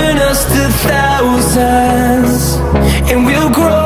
burn us to thousands And we'll grow